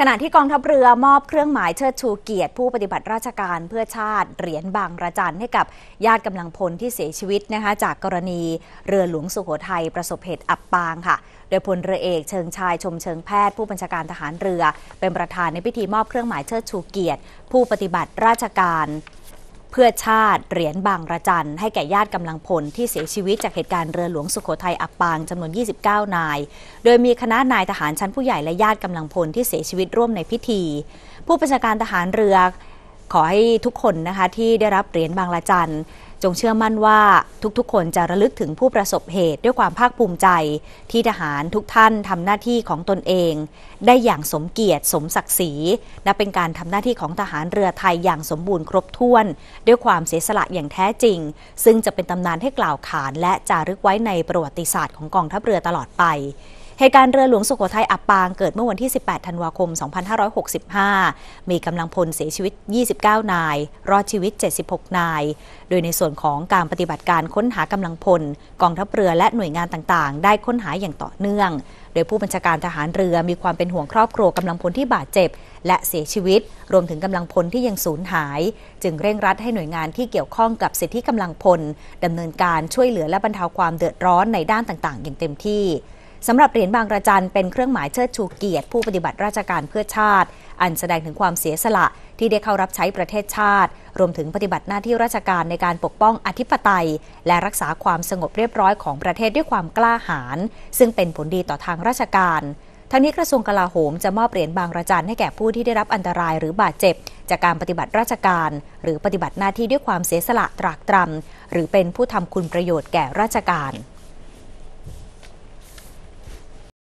ขณะที่กองทัพเรือมอบเครื่องหมายเชิดชูเกียรติผู้ปฏิบัติราชการเพื่อชาติเหรียญบางระจันให้กับญาติกำลังพลที่เสียชีวิตนะคะจากกรณีเรือหลวงสุโขทัยประสบเหตุอับปางค่ะ โดยพลเรือเอกเชิงชายชมเชิงแพทย์ผู้บัญชาการทหารเรือ เป็นประธานในพิธีมอบเครื่องหมายเชิดชูเกียรติ ผู้ปฏิบัติราชการ พื่อชาติเหรียญบางระจัน ให้แก่ญาติกำลังพลที่เสียชีวิตจากเหตุการณ์เรือหลวงสุโขทัยอับปางจำนวน 29 นาย โดยมีคณะนายทหารชั้นผู้ใหญ่และญาติกำลังพลที่เสียชีวิตร่วมในพิธี ผู้ประชาการทหารเรือขอให้ทุกคนนะคะที่ได้รับเหรียญบางระจัน จงเชื่อมั่นว่าทุกๆ คนจะระลึกถึงผู้ประสบเหตุด้วยความภาคภูมิใจ ที่ทหารทุกท่านทำหน้าที่ของตนเอง ได้อย่างสมเกียรติสมศักดิ์ศรีและเป็นการทำหน้าที่ของทหารเรือไทยอย่างสมบูรณ์ครบถ้วน ด้วยความเสียสละอย่างแท้จริง ซึ่งจะเป็นตำนานให้กล่าวขานและจารึกไว้ในประวัติศาสตร์ของกองทัพเรือตลอดไป เหตุการณ์เรือหลวงสุโขทัยอับปางเกิดเมื่อวันที่ 18 ธันวาคม 2565 มีกำลังพลเสียชีวิต 29 นาย รอดชีวิต 76 นาย โดยในส่วนของการปฏิบัติการค้นหากำลังพล กองทัพเรือและหน่วยงานต่างๆ ได้ค้นหาอย่างต่อเนื่อง โดยผู้บัญชาการทหารเรือมีความเป็นห่วงครอบครัวกำลังพลที่บาดเจ็บ และเสียชีวิต รวมถึงกำลังพลที่ยังสูญหาย จึงเร่งรัดให้หน่วยงานที่เกี่ยวข้องกับสิทธิกำลังพลดำเนินการช่วยเหลือและบรรเทาความเดือดร้อนในด้านต่าง ๆ อย่างเต็มที่ สำหรับเหรียญบางระจันเป็นเครื่องหมายเชิดชูเกียรติผู้ปฏิบัติราชการเพื่อชาติ อันแสดงถึงความเสียสละที่ได้เข้ารับใช้ประเทศชาติ รวมถึงปฏิบัติหน้าที่ราชการในการปกป้องอธิปไตย และรักษาความสงบเรียบร้อยของประเทศด้วยความกล้าหาญซึ่งเป็นผลดีต่อทางราชการทั้งนี้กระทรวงกลาโหมจะมอบเหรียญบางระจันให้แก่ผู้ที่ได้รับอันตรายหรือบาดเจ็บ จากการปฏิบัติราชการ หรือปฏิบัติหน้าที่ด้วยความเสียสละตรากตรำหรือเป็นผู้ทำคุณประโยชน์แก่ราชการ